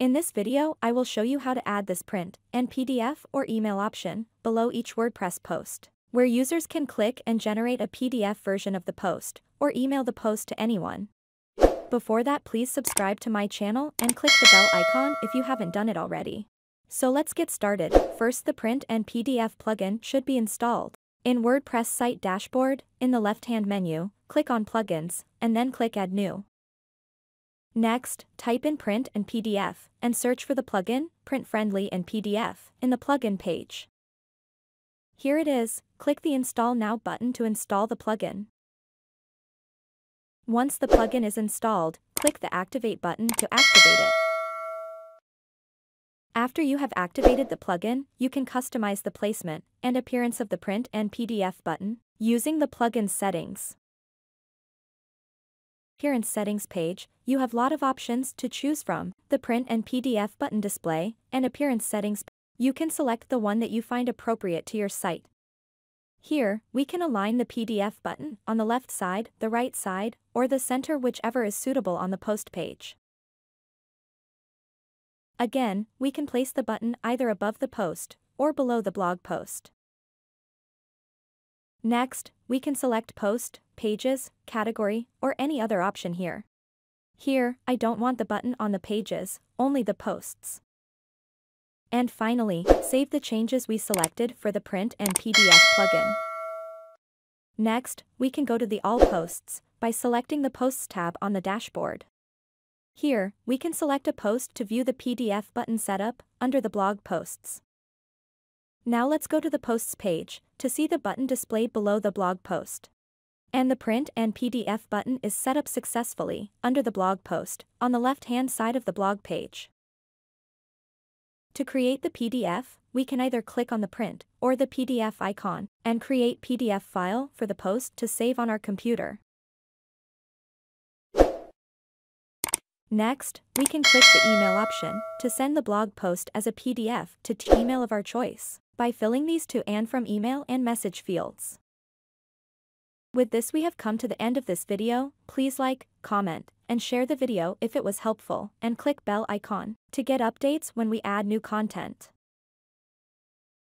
In this video I will show you how to add this print and PDF or email option below each WordPress post, where users can click and generate a PDF version of the post or email the post to anyone. Before that please subscribe to my channel and click the bell icon if you haven't done it already. So let's get started, first the print and PDF plugin should be installed. In WordPress site dashboard, in the left-hand menu, click on plugins, and then click add new. Next, type in print and PDF, and search for the plugin, Print Friendly and PDF, in the plugin page. Here it is, click the Install Now button to install the plugin. Once the plugin is installed, click the Activate button to activate it. After you have activated the plugin, you can customize the placement and appearance of the print and PDF button using the plugin's settings. Appearance settings page, you have lot of options to choose from, the print and PDF button display, and appearance settings. You can select the one that you find appropriate to your site. Here, we can align the PDF button on the left side, the right side, or the center whichever is suitable on the post page. Again, we can place the button either above the post or below the blog post. Next, we can select Post, Pages, Category, or any other option here. Here, I don't want the button on the pages, only the posts. And finally, save the changes we selected for the print and PDF plugin. Next, we can go to the All Posts by selecting the Posts tab on the dashboard. Here, we can select a post to view the PDF button setup under the blog posts. Now let's go to the Posts page to see the button displayed below the blog post. And the print and PDF button is set up successfully under the blog post on the left-hand side of the blog page. To create the PDF, we can either click on the print or the PDF icon and create PDF file for the post to save on our computer. Next, we can click the email option to send the blog post as a PDF to email of our choice by filling these to and from email and message fields. With this we have come to the end of this video, please like, comment, and share the video if it was helpful, and click bell icon to get updates when we add new content.